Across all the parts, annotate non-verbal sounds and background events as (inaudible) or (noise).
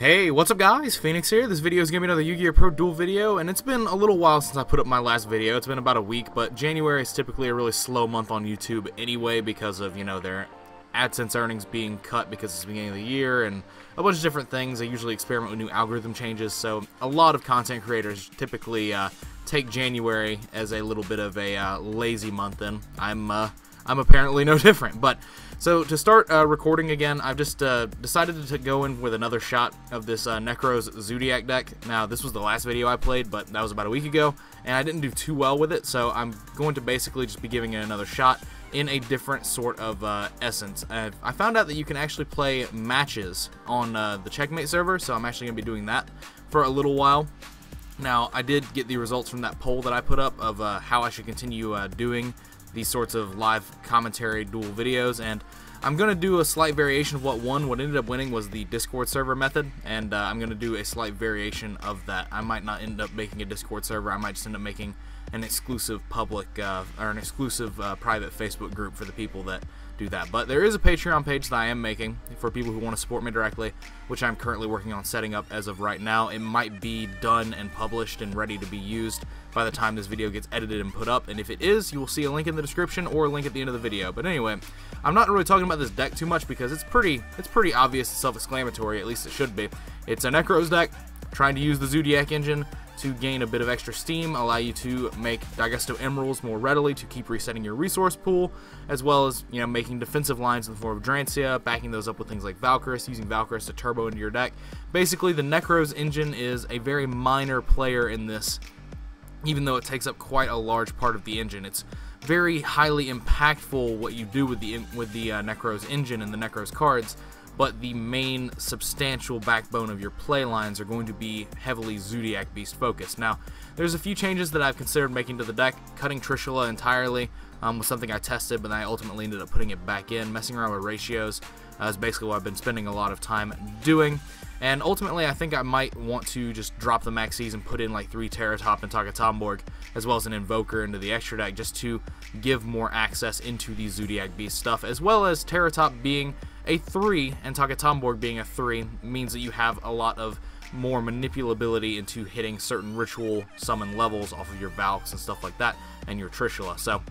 Hey, what's up guys? Phoenix here. This video is going to be another Yu-Gi-Oh! Pro Duel video, and it's been a little while since I put up my last video. It's been about a week, but January is typically a really slow month on YouTube anyway because of, you know, their AdSense earnings being cut because it's the beginning of the year and a bunch of different things. I usually experiment with new algorithm changes, so a lot of content creators typically uh, take January as a little bit of a uh, lazy month, and I'm uh, I'm apparently no (laughs) different. But so to start uh, recording again, I've just uh, decided to go in with another shot of this uh, Nekroz Zodiac deck. Now this was the last video I played, but that was about a week ago, and I didn't do too well with it. So I'm going to basically just be giving it another shot in a different sort of uh, essence. Uh, I found out that you can actually play matches on uh, the Checkmate server, so I'm actually going to be doing that for a little while. Now, I did get the results from that poll that I put up of uh, how I should continue uh, doing these sorts of live commentary duel videos, and I'm going to do a slight variation of what won. What ended up winning was the Discord server method, and uh, I'm going to do a slight variation of that. I might not end up making a Discord server, I might just end up making an exclusive public, uh, or an exclusive uh, private Facebook group for the people that do that. But there is a Patreon page that I am making for people who want to support me directly, which I'm currently working on setting up as of right now. It might be done and published and ready to be used by the time this video gets edited and put up, and if it is, you will see a link in the description or a link at the end of the video. But anyway, I'm not really talking about this deck too much because it's pretty it's pretty obvious and self-exclamatory, at least it should be. It's a Nekroz deck, trying to use the Zodiac engine to gain a bit of extra steam, allow you to make Daigusto Emeralds more readily to keep resetting your resource pool, as well as, you know, making defensive lines in the form of Drancia, backing those up with things like Valkyrus, using Valkyrus to turbo into your deck. Basically, the Nekroz engine is a very minor player in this, even though it takes up quite a large part of the engine. It's very highly impactful what you do with the with the uh, Nekroz engine and the Nekroz cards, but the main substantial backbone of your play lines are going to be heavily Zodiac Beast focused. Now, there's a few changes that I've considered making to the deck. Cutting Trishula entirely um, was something I tested, but I ultimately ended up putting it back in. Messing around with ratios uh, is basically what I've been spending a lot of time doing. And ultimately, I think I might want to just drop the maxis and put in like three Terrortop and Taketomborg, as well as an Invoker into the extra deck, just to give more access into the Zodiac Beast stuff, as well as Terrortop being a 3 and Taketomborg being a 3 means that you have a lot of more manipulability into hitting certain ritual summon levels off of your Valks and stuff like that, and your Trishula. So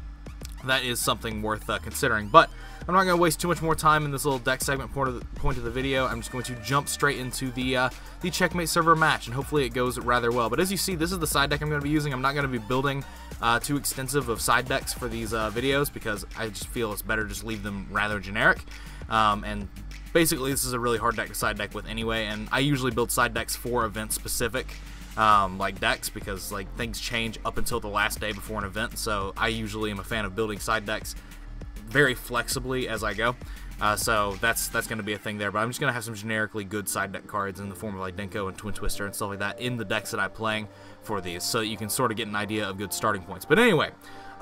that is something worth uh, considering. But I'm not going to waste too much more time in this little deck segment point of the, point of the video. I'm just going to jump straight into the uh, the Checkmate server match, and hopefully it goes rather well. But as you see, this is the side deck I'm going to be using. I'm not going to be building uh, too extensive of side decks for these uh, videos because I just feel it's better just leave them rather generic. Um, and basically, this is a really hard deck to side deck with anyway, and I usually build side decks for event specific. Um, like decks because like things change up until the last day before an event so I usually am a fan of building side decks very flexibly as I go uh, so that's that's going to be a thing there but I'm just going to have some generically good side deck cards in the form of like Denko and Twin Twister and stuff like that in the decks that I'm playing for these so that you can sort of get an idea of good starting points but anyway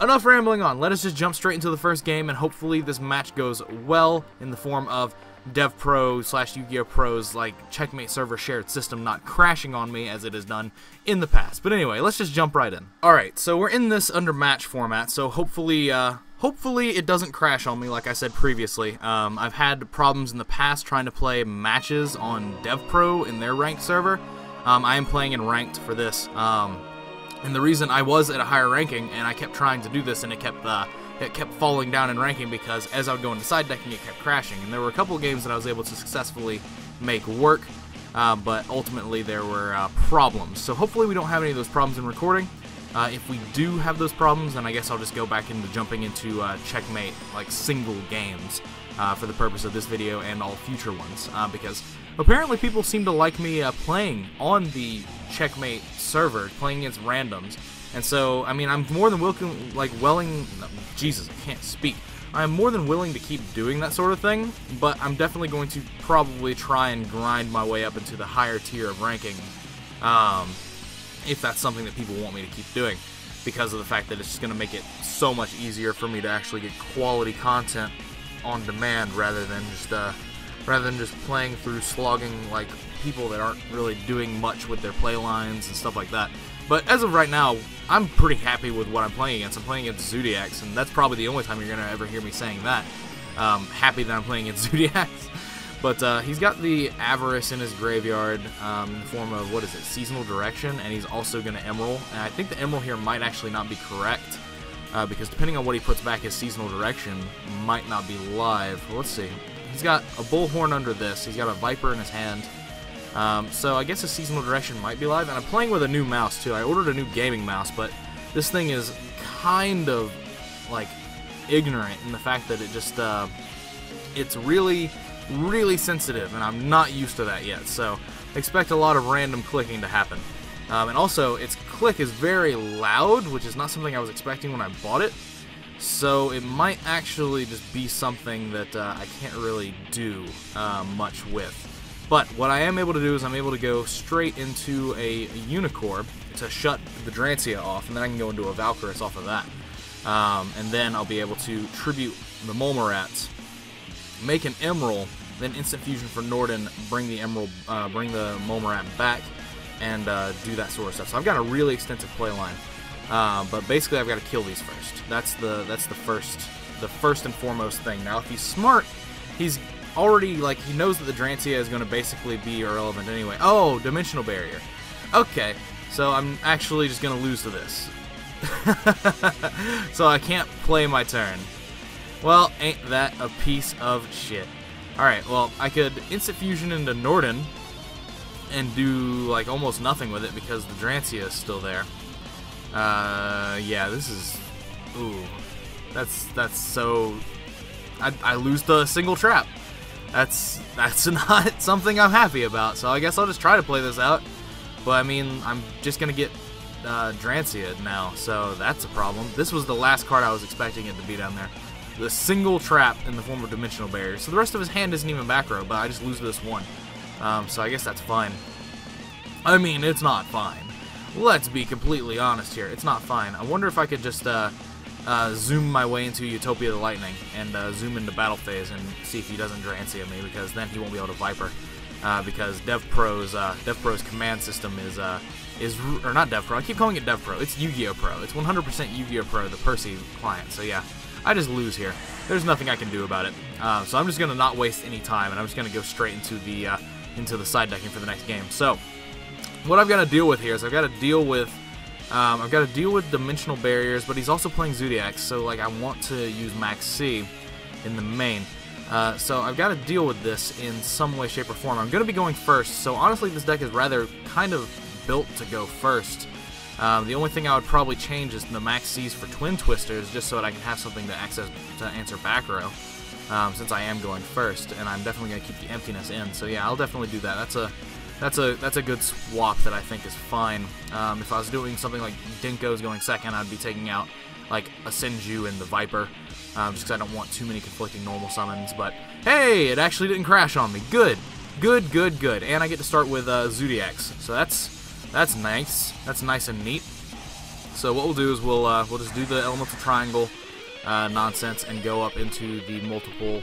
enough rambling on. Let us just jump straight into the first game, and hopefully this match goes well in the form of DevPro slash Yu-Gi-Oh! Pro's like checkmate server shared system not crashing on me as it has done in the past. But anyway, let's just jump right in. Alright, so we're in this under match format, so hopefully, uh, hopefully it doesn't crash on me like I said previously. Um, I've had problems in the past trying to play matches on DevPro in their ranked server. Um, I am playing in ranked for this. Um, and the reason I was at a higher ranking and I kept trying to do this and it kept uh, it kept falling down in ranking because as I would go into side decking it kept crashing. And there were a couple games that I was able to successfully make work, uh, but ultimately there were uh, problems. So hopefully we don't have any of those problems in recording. Uh, if we do have those problems, then I guess I'll just go back into jumping into uh, checkmate like single games uh, for the purpose of this video and all future ones because apparently people seem to like me playing on the checkmate server playing against randoms. And so, I mean, I'm more than willing, like, willing, Jesus, I can't speak. I'm more than willing to keep doing that sort of thing, but I'm definitely going to probably try and grind my way up into the higher tier of ranking, um, if that's something that people want me to keep doing, because of the fact that it's just going to make it so much easier for me to actually get quality content on demand rather than just, uh, rather than just playing through slogging, like, people that aren't really doing much with their play lines and stuff like that. But as of right now, I'm pretty happy with what I'm playing against. I'm playing against Zodiacs, and that's probably the only time you're to ever hear me saying that. Um, happy that I'm playing against (laughs) Zodiacs. But uh, he's got the Avarice in his graveyard um, in the form of, what is it, Seasonal Direction, and he's also going to Emerald. And I think the Emerald here might actually not be correct, uh, because depending on what he puts back his Seasonal Direction, might not be live. Let's see. He's got a Bullhorn under this. He's got a Viper in his hand. Um, so I guess his Seasonal Direction might be live. And I'm playing with a new mouse, too. I ordered a new gaming mouse, but this thing is kind of, like, ignorant in the fact that it just, uh, it's really really sensitive, and I'm not used to that yet, so expect a lot of random clicking to happen. Um, and also, its click is very loud, which is not something I was expecting when I bought it, so it might actually just be something that uh, I can't really do uh, much with. But what I am able to do is I'm able to go straight into a unicorn to shut the Drancia off, and then I can go into a Valkyrus off of that. Um, and then I'll be able to tribute the Molmorats make an Emerald, then Instant Fusion for Norden, bring the Emerald, uh, bring the Molmorat back, and uh, do that sort of stuff. So I've got a really extensive play line, uh, but basically I've got to kill these first. That's the that's the first the first and foremost thing. Now if he's smart, he's already like he knows that the Drancia is going to basically be irrelevant anyway. Oh, Dimensional Barrier. Okay, so I'm actually just going to lose to this. (laughs) so I can't play my turn. Well, ain't that a piece of shit. Alright, well, I could Instant Fusion into Norden and do, like, almost nothing with it because the Drancia is still there. Uh, yeah, this is... Ooh. That's, that's so... I, I lose the single trap. That's, that's (laughs) not something I'm happy about, so I guess I'll just try to play this out. But, I mean, I'm just gonna get uh, Drancia now, so that's a problem. This was the last card I was expecting it to be down there the single trap in the form of Dimensional Barrier. So the rest of his hand isn't even back row, but I just lose this one. Um, so I guess that's fine. I mean, it's not fine. Let's be completely honest here. It's not fine. I wonder if I could just uh, uh, zoom my way into Utopia the Lightning and uh, zoom into Battle Phase and see if he doesn't Drancia me, because then he won't be able to Viper. Uh, because DevPro's uh, DevPro's command system is uh, is or not DevPro. I keep calling it DevPro. It's Yu-Gi-Oh Pro. It's 100% Yu-Gi-Oh Pro, the Percy client. So yeah, I just lose here. There's nothing I can do about it. So I'm just to not waste any time, and I'm just to go straight into the into the side decking for the next game. So what I've got to deal with here is I've got to deal with um, I've got to deal with dimensional barriers, but he's also playing Zodiacs, so like I want to use Max C in the main. Uh, so I've got to deal with this in some way, shape, or form. I'm going to be going first, so honestly this deck is rather kind of built to go first. Um, the only thing I would probably change is the max C's for Twin Twisters, just so that I can have something to access to answer back row. Um, since I am going first, and I'm definitely going to keep the emptiness in. So yeah, I'll definitely do that. That's a that's a that's a good swap that I think is fine. Um, if I was doing something like Denko's going second, I'd be taking out like a Senju and the Viper, um, just because I don't want too many conflicting normal summons. But hey, it actually didn't crash on me. Good, good, good, good. And I get to start with uh, Zodiacs, so that's that's nice. That's nice and neat. So what we'll do is we'll uh, we'll just do the elemental triangle uh, nonsense and go up into the multiple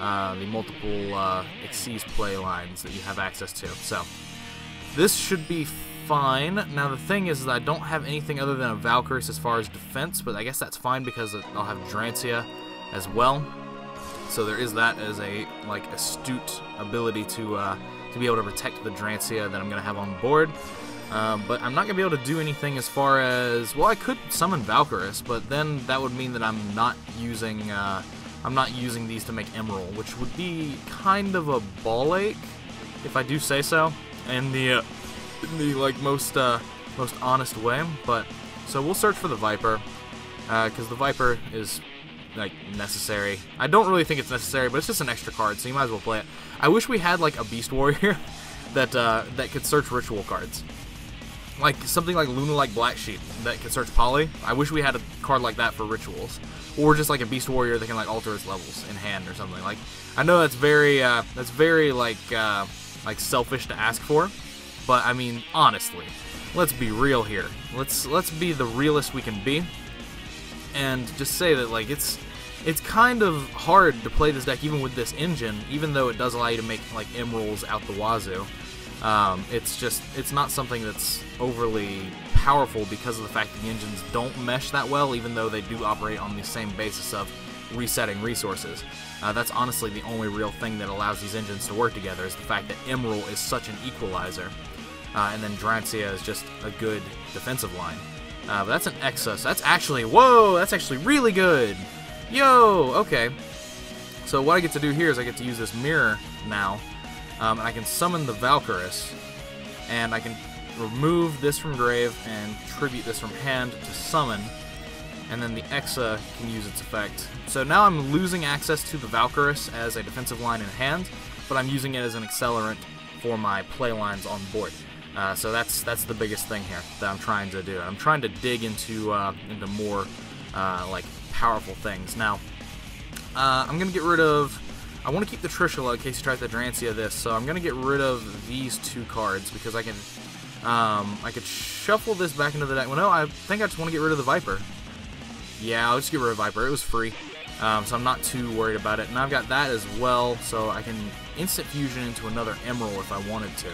uh, the multiple uh, Xyz play lines that you have access to. So this should be fine. Now the thing is that I don't have anything other than a Valkyrus as far as defense, but I guess that's fine because I'll have Drancia as well. So there is that as a like astute ability to uh, to be able to protect the Drancia that I'm going to have on board. Um, but I'm not going to be able to do anything as far as... Well, I could summon Valkyrus, but then that would mean that I'm not using... Uh, I'm not using these to make Emerald, which would be kind of a ball ache, if I do say so, in the, uh, in the like most uh, most honest way. But so we'll search for the Viper, because uh, the Viper is like necessary. I don't really think it's necessary, but it's just an extra card, so you might as well play it. I wish we had like a Beast Warrior (laughs) that uh, that could search ritual cards like something like Lunalight Black Sheep that can search Poly. I wish we had a card like that for rituals, or just like a Beast Warrior that can like alter its levels in hand or something. Like I know that's very uh, that's very like uh, like selfish to ask for, but I mean honestly, let's be real here. Let's let's be the realest we can be, and just say that like it's it's kind of hard to play this deck even with this engine, even though it does allow you to make like emeralds out the wazoo. Um, it's just it's not something that's overly powerful because of the fact that the engines don't mesh that well, even though they do operate on the same basis of resetting resources. Uh, that's honestly the only real thing that allows these engines to work together is the fact that Emerald is such an equalizer. Uh, and then Drancia is just a good defensive line. Uh, but that's an Exa, so that's actually, whoa, that's actually really good. Yo, okay. So what I get to do here is I get to use this mirror now, um, and I can summon the Valkyrus, and I can remove this from grave and tribute this from hand to summon, and then the Exa can use its effect. So now I'm losing access to the Valkyrus as a defensive line in hand, but I'm using it as an accelerant for my play lines on board. Uh, so that's that's the biggest thing here that I'm trying to do. I'm trying to dig into uh, into more uh, like powerful things. Now, uh, I'm gonna get rid of. I want to keep the Trishula in case you try to Drancia this, so I'm gonna get rid of these two cards because I can um, I could shuffle this back into the deck. Well, no, I think I just want to get rid of the Viper. Yeah, I'll just get rid of Viper. It was free, um, so I'm not too worried about it. And I've got that as well, so I can instant fusion into another Emerald if I wanted to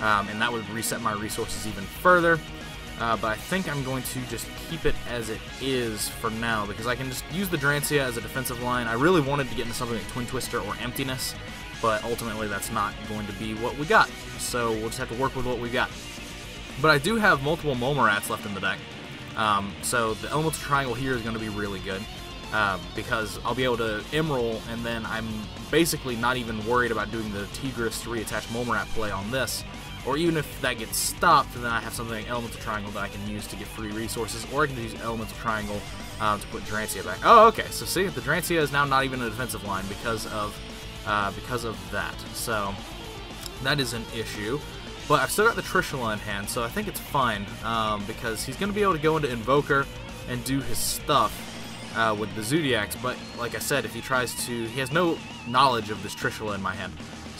um, and that would reset my resources even further. Uh, but I think I'm going to just keep it as it is for now because I can just use the Drancia as a defensive line. I really wanted to get into something like Twin Twister or Emptiness, but ultimately that's not going to be what we got. So we'll just have to work with what we got. But I do have multiple Momorats left in the deck, um, so the Elemental Triangle here is going to be really good. Um, because I'll be able to Emerald, and then I'm basically not even worried about doing the Tigris reattach Momorat play on this, or even if that gets stopped, then I have something Elemental Triangle that I can use to get free resources, or I can use Elemental Triangle um, to put Drancia back. Oh, okay. So see, the Drancia is now not even a defensive line because of uh, because of that. So that is an issue. But I've still got the Trishula in hand, so I think it's fine um, because he's going to be able to go into Invoker and do his stuff uh, with the Zodiacs. But like I said, if he tries to, he has no knowledge of this Trishula in my hand.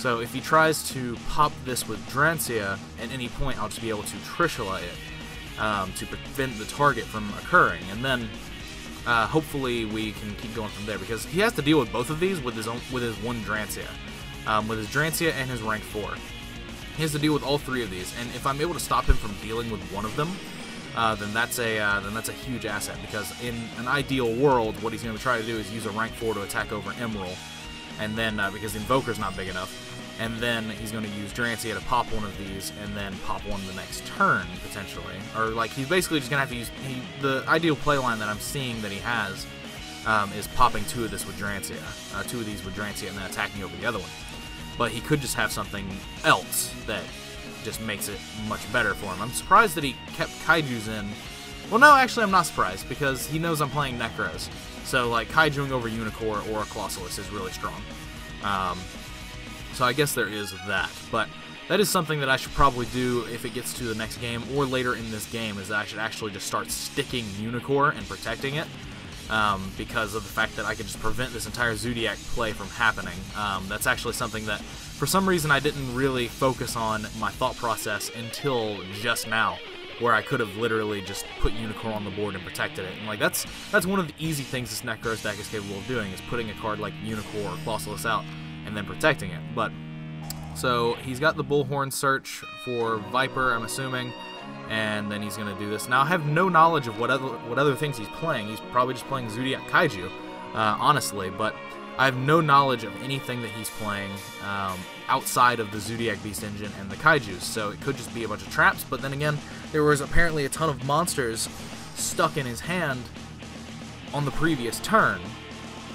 So if he tries to pop this with Drancia, at any point I'll just be able to Trishula it um, to prevent the target from occurring. And then uh, hopefully we can keep going from there because he has to deal with both of these with his own with his one Drancia. Um, with his Drancia and his rank 4. He has to deal with all three of these, and if I'm able to stop him from dealing with one of them, uh, then that's a uh, then that's a huge asset because in an ideal world, what he's going to try to do is use a rank 4 to attack over Emerald, and then uh, because the Invoker's not big enough, and then he's going to use Drancia to pop one of these, and then pop one the next turn potentially, or like he's basically just going to have to use he, the ideal playline that I'm seeing that he has um, is popping two of this with Drancia, uh, two of these with Drancia, and then attacking over the other one. But he could just have something else that just makes it much better for him. I'm surprised that he kept Kaiju's in. Well, no, actually, I'm not surprised because he knows I'm playing Nekroz. So, like, Kaijuing over Unicorn or a Clausolas is really strong. Um, so I guess there is that. But that is something that I should probably do if it gets to the next game or later in this game, is that I should actually just start sticking Unicorn and protecting it. Um, because of the fact that I could just prevent this entire Zodiac play from happening. Um, that's actually something that, for some reason, I didn't really focus on my thought process until just now, where I could have literally just put Unicorn on the board and protected it. And like that's that's one of the easy things this Nekroz deck is capable of doing, is putting a card like Unicorn or Clausolas out and then protecting it. But so he's got the Bullhorn search for Viper, I'm assuming, and then he's gonna do this. Now I have no knowledge of what other what other things he's playing. He's probably just playing Zodiac Kaiju, uh, honestly, but I have no knowledge of anything that he's playing um, outside of the Zodiac Beast engine and the Kaijus. So it could just be a bunch of traps. But then again, there was apparently a ton of monsters stuck in his hand on the previous turn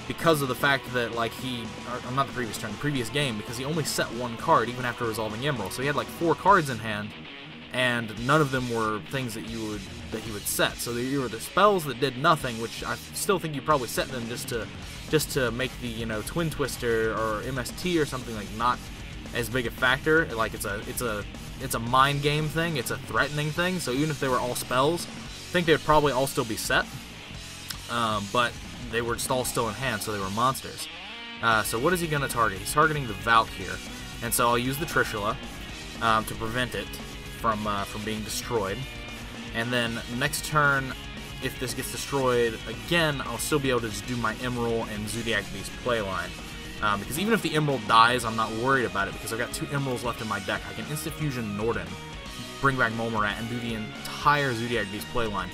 because of the fact that like he, or not the previous turn, the previous game, because he only set one card even after resolving Emerald. So he had like four cards in hand, and none of them were things that you would that he would set. So they were the spells that did nothing, which I still think you probably set them just to just to make the you know Twin Twister or MST or something like not as big a factor. Like it's a it's a it's a mind game thing. It's a threatening thing. So even if they were all spells, I think they'd probably all still be set. Um, but they were all still in hand, so they were monsters. Uh, so what is he going to target? He's targeting the Valk here, and so I'll use the Trishula um, to prevent it from uh, from being destroyed. And then next turn, if this gets destroyed again, I'll still be able to just do my Emerald and Zodiac Beast playline. Um, because even if the Emerald dies, I'm not worried about it because I've got two Emeralds left in my deck. I can Instant Fusion Norden, bring back Momorat, and do the entire Zodiac Beast playline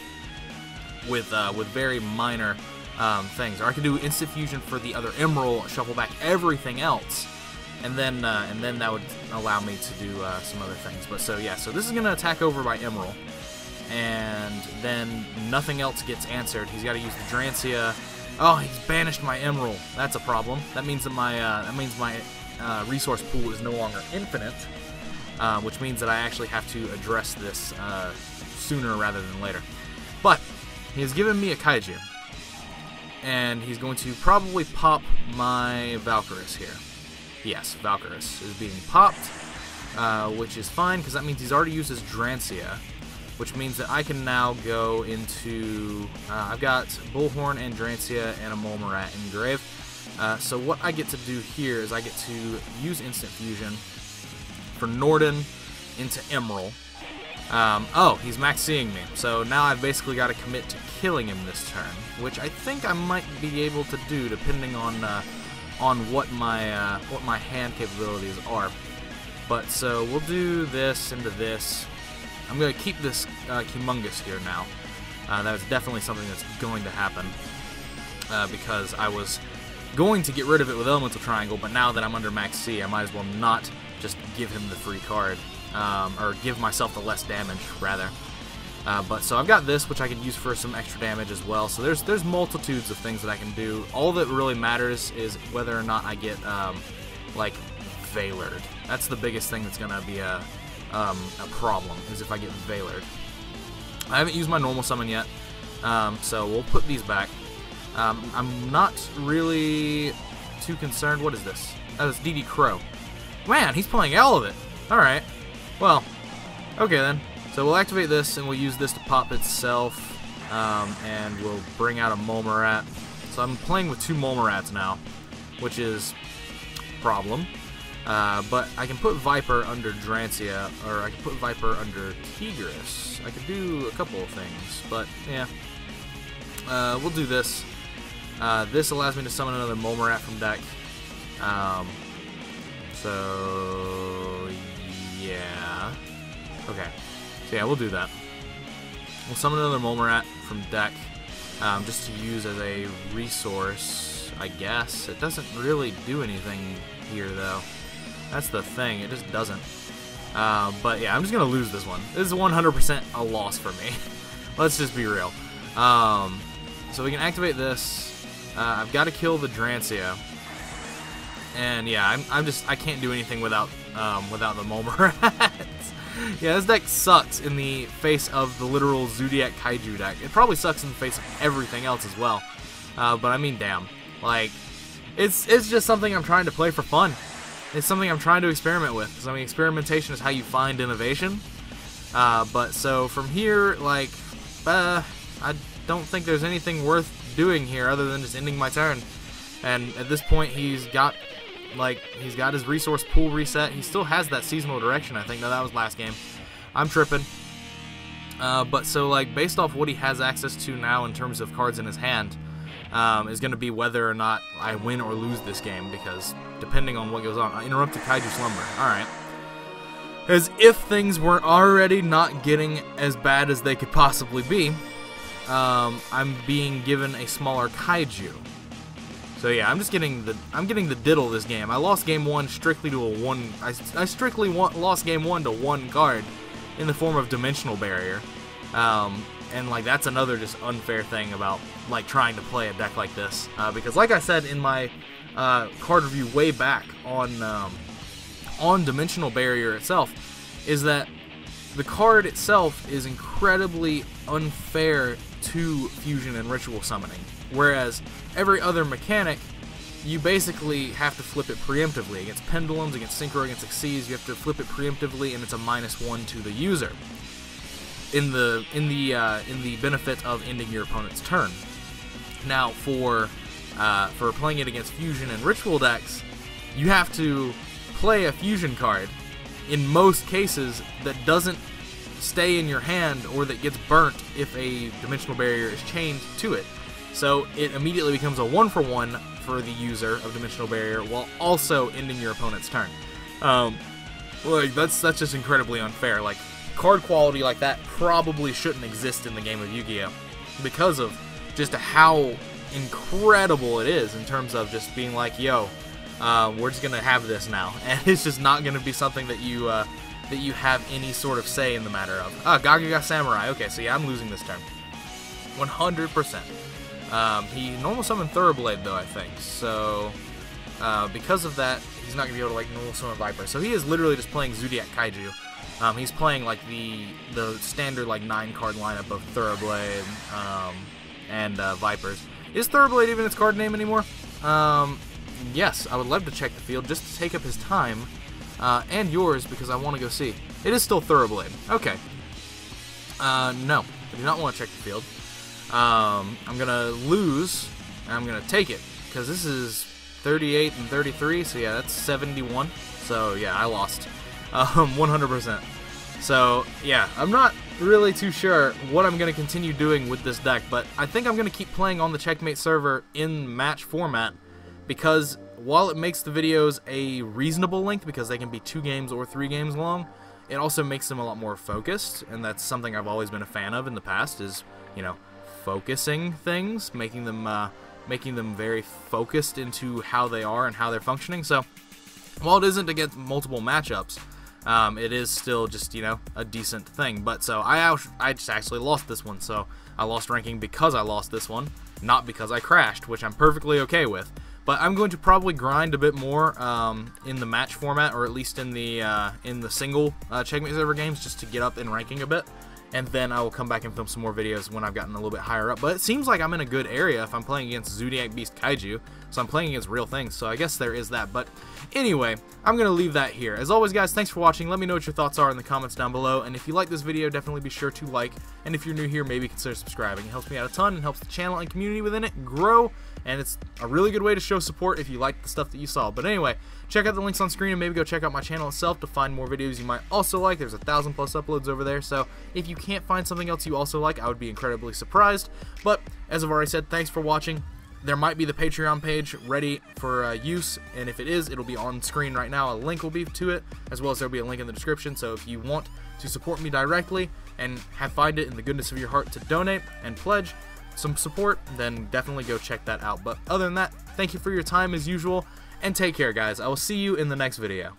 with uh, with very minor um, things. Or I could do instant fusion for the other emerald, shuffle back everything else, and then uh, and then that would allow me to do uh, some other things. But so yeah, so this is gonna attack over by emerald, and then nothing else gets answered. He's got to use the Drancia. Oh, he's banished my emerald. That's a problem. That means that my uh, that means my uh, resource pool is no longer infinite, uh, which means that I actually have to address this uh, sooner rather than later. But he has given me a kaiju, and he's going to probably pop my Valkyrus here. Yes, Valkyrus is being popped, uh, which is fine because that means he's already used his Drancia, which means that I can now go into. Uh, I've got Bullhorn and Drancia and a Molmorat in Grave. Uh, so what I get to do here is I get to use Instant Fusion for Norden into Emerald. Um, oh, he's max seeing me. So now I've basically got to commit to killing him this turn, which I think I might be able to do depending on uh, on what my uh, what my hand capabilities are. But so we'll do this into this. I'm going to keep this uh, Kumongous here now. Uh, that's definitely something that's going to happen uh, because I was going to get rid of it with Elemental Triangle, but now that I'm under Max C, I might as well not just give him the free card, um, or give myself the less damage, rather. Uh, but so I've got this, which I can use for some extra damage as well. So there's there's multitudes of things that I can do. All that really matters is whether or not I get um, like Veilered. That's the biggest thing that's gonna be a um, a problem is if I get Veilered. I haven't used my normal summon yet, um, so we'll put these back. Um, I'm not really too concerned. What is this? Oh, it's DD Crow. Man, he's playing all of it. Alright. Well, okay then. So we'll activate this and we'll use this to pop itself. Um, and we'll bring out a Molmorat. So I'm playing with two Molmorats now, which is problem. Uh, but I can put Viper under Drancia, or I can put Viper under Tigris. I could do a couple of things, but yeah. Uh, we'll do this. Uh, this allows me to summon another Molmorat from deck. Um, so, yeah. Okay. So yeah, we'll do that. We'll summon another Molmorat from deck, um, just to use as a resource, I guess. It doesn't really do anything here, though. That's the thing, it just doesn't. Uh, but yeah, I'm just going to lose this one. This is 100% a loss for me. (laughs) Let's just be real. Um, so we can activate this. Uh, I've got to kill the Drancia. And yeah, I'm, I'm just I can't do anything without um, without the Molmorats. (laughs) yeah, this deck sucks in the face of the literal Zodiac Kaiju deck. It probably sucks in the face of everything else as well. Uh, but I mean, damn, like it's it's just something I'm trying to play for fun. It's something I'm trying to experiment with. Because I mean, experimentation is how you find innovation. Uh, but so from here, like, uh, I don't think there's anything worth doing here other than just ending my turn. And at this point, he's got like he's got his resource pool reset. He still has that seasonal direction. I think. No, that was last game. I'm tripping. Uh, but so like based off what he has access to now in terms of cards in his hand, um, is going to be whether or not I win or lose this game because depending on what goes on, I interrupted Kaiju Slumber. All right. As if things weren't already not getting as bad as they could possibly be, um, I'm being given a smaller kaiju. So yeah, I'm just getting the I'm getting the diddle this game. I lost game one strictly to a one. I, I strictly want, lost game one to one card in the form of dimensional barrier, um, and like that's another just unfair thing about like trying to play a deck like this uh, because like I said in my uh, card review way back on um, on dimensional barrier itself is that the card itself is incredibly unfair to fusion and ritual summoning. Whereas every other mechanic, you basically have to flip it preemptively. Against pendulums, against synchro, against Xyz, you have to flip it preemptively, and it's a minus one to the user. In the in the uh, in the benefit of ending your opponent's turn. Now, for uh, for playing it against fusion and ritual decks, you have to play a fusion card. In most cases, that doesn't stay in your hand or that gets burnt if a dimensional barrier is chained to it. So it immediately becomes a one for one for the user of dimensional barrier while also ending your opponent's turn. Um, like that's that's just incredibly unfair. Like card quality like that probably shouldn't exist in the game of Yu-Gi-Oh because of just how incredible it is in terms of just being like, yo, uh, we're just gonna have this now, (laughs) and it's just not gonna be something that you uh, that you have any sort of say in the matter of. Ah, Gaga Samurai. Okay, so yeah, I'm losing this turn. 100%. Um, he normal summoned Thoroughblade though, I think. So uh, because of that, he's not gonna be able to like normal summon Viper. So he is literally just playing Zoodiac Kaiju. Um, he's playing like the the standard like nine card lineup of Thoroughblade um, and uh, Vipers. Is Thoroughblade even its card name anymore? Um, yes, I would love to check the field just to take up his time uh, and yours because I want to go see. It is still Thoroughblade. Okay. Uh, no, I do not want to check the field. Um, I'm gonna lose. I'm gonna take it because this is 38 and 33. So yeah, that's 71. So yeah, I lost. (laughs) Um, 100%. So yeah, I'm not really too sure what I'm gonna continue doing with this deck, but I think I'm gonna keep playing on the Checkmate server in match format because while it makes the videos a reasonable length because they can be two games or three games long, it also makes them a lot more focused, and that's something I've always been a fan of in the past. Is you know focusing things, making them uh, making them very focused into how they are and how they're functioning. So while it isn't to get multiple matchups, um, it is still just you know a decent thing. But so I I just actually lost this one, so I lost ranking because I lost this one, not because I crashed, which I'm perfectly okay with. But I'm going to probably grind a bit more um, in the match format, or at least in the uh, in the single uh, Checkmate server games, just to get up in ranking a bit. And then I will come back and film some more videos when I've gotten a little bit higher up. But it seems like I'm in a good area if I'm playing against Zodiac Beast Kaiju. So I'm playing against real things, so I guess there is that. But anyway, I'm going to leave that here. As always, guys, thanks for watching. Let me know what your thoughts are in the comments down below. And if you like this video, definitely be sure to like. And if you're new here, maybe consider subscribing. It helps me out a ton and helps the channel and community within it grow and it's a really good way to show support if you like the stuff that you saw. But anyway, check out the links on screen and maybe go check out my channel itself to find more videos you might also like. There's a thousand plus uploads over there, so if you can't find something else you also like, I would be incredibly surprised. But as I've already said, thanks for watching. There might be the Patreon page ready for uh, use, and if it is, it'll be on screen right now. A link will be to it, as well as there'll be a link in the description. So if you want to support me directly and have find it in the goodness of your heart to donate and pledge, some support, then definitely go check that out. But other than that, thank you for your time as usual, and take care, guys. I will see you in the next video.